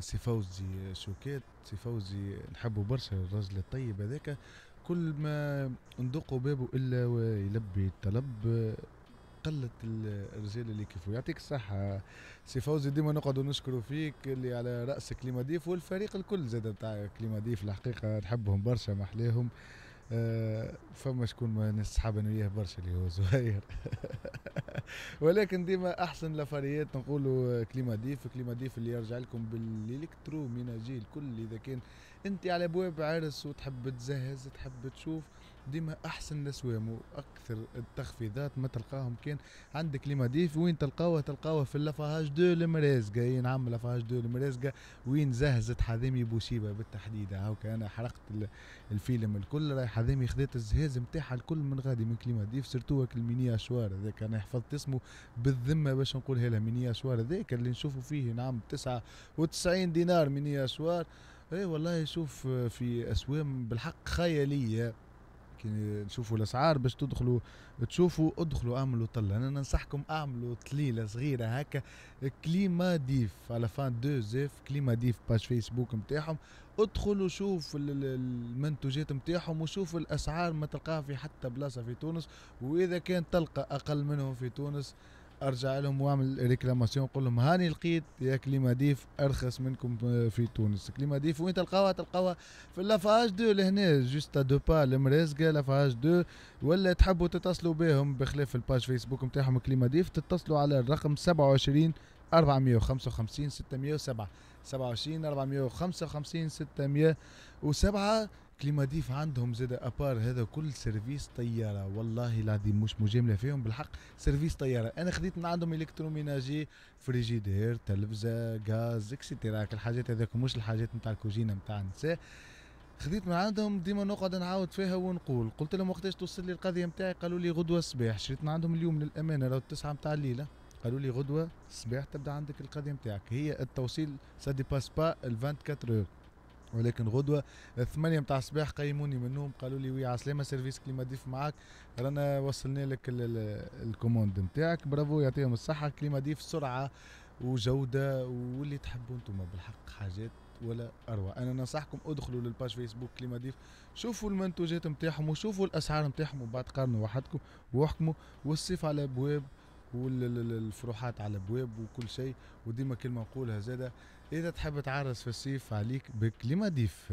سي فوزي شوكات سي فوزي نحبه برشا الراجل الطيب هذاك كل ما ندقوا بابه إلا ويلبي الطلب قلت الرجال اللي كيفو. يعطيك الصحة. سي فوزي ديما نقعدوا نشكروا فيك اللي على رأس Climadiff والفريق الكل زاد بتاع Climadiff الحقيقة. نحبهم برشا محليهم آه فما شكون ناس صحاب أنا وياه برشا اللي هو زهير ولكن ديما أحسن l'affaireات نقولوا Climadiff Climadiff اللي يرجع لكم بال électroménager الكل. إذا كان أنت على ابواب عرس وتحب تزهز تحب تشوف ديما أحسن الاسوام وأكثر التخفيضات ما تلقاهم كان عندك ليماديف وين تلقاوها تلقاوها في اللافاج دو المرازقه نعم لافاج دو المرازقه وين زهزت حذيمي بوشيبه بالتحديد. هاوكا أنا حرقت الفيلم الكل. راي حذيمي خذت الزهاز نتاعها الكل من غادي من كليماديف سيرتو الميني اشوار هذاك. أنا حفظت اسمه بالذمة باش نقولها لها ميني اشوار هذاك اللي نشوفوا فيه. نعم 99 دينار ميني اشوار إي والله شوف في أسوام بالحق خيالية. كي نشوفوا الأسعار باش تدخلوا تشوفوا ادخلوا اعملوا طلة. أنا ننصحكم اعملوا طليلة صغيرة هكا Climadiff à la fin deux f Climadiff page Facebook نتاعهم ادخلوا شوف المنتوجات نتاعهم وشوف الأسعار ما تلقاها في حتى بلاصة في تونس. وإذا كان تلقى أقل منهم في تونس أرجع لهم وأعمل réclamation قول لهم هاني لقيت يا Climadiff أرخص منكم في تونس. Climadiff وين تلقاوها؟ تلقاوها في لافاج دو لهنا juste deux pas المرازقه لافاج دو ولا تحبوا تتصلوا بهم بخلاف ال page Facebook نتاعهم Climadiff تتصلوا على الرقم 27 455 607 27 455 607 Climadiff عندهم زاد à part هذا كل service طيارة. والله العظيم مش مجاملة فيهم بالحق service طيارة. أنا خديت من عندهم électroménager فريجيدير تلفزة غاز et cetera الحاجات هذاك مش الحاجات نتاع الكوجينة نتاع النساء خديت من عندهم ديما نقعد نعاود فيها ونقول. قلت لهم وقتاش توصل لي القضية نتاعي؟ قالوا لي غدوة الصباح شريت من عندهم اليوم للأمانة لو التسعة نتاع الليلة. قالوا لي غدوة الصباح تبدأ عندك القضية نتاعك. هي التوصيل ça dépasse pas ال 24 heures ولكن غدوة الثمانية متاع الصباح قيموني من النوم قالوا لي oui عسلامة service Climadiff معاك. رانا وصلنا لك ال commande نتاعك برافو يعطيهم الصحة. Climadiff سرعة وجودة واللي تحبوا أنتم بالحق حاجات ولا أروع. أنا ننصحكم ادخلوا للباج فيسبوك كليماديف شوفوا المنتوجات نتاعهم وشوفوا الأسعار نتاعهم وبعد قارنوا وحدكم واحكموا والصيف على أبواب والفروحات على ابواب وكل شيء وديما كلمة نقولها زادة. إذا تحب تعرس في الصيف عليك بكليماديف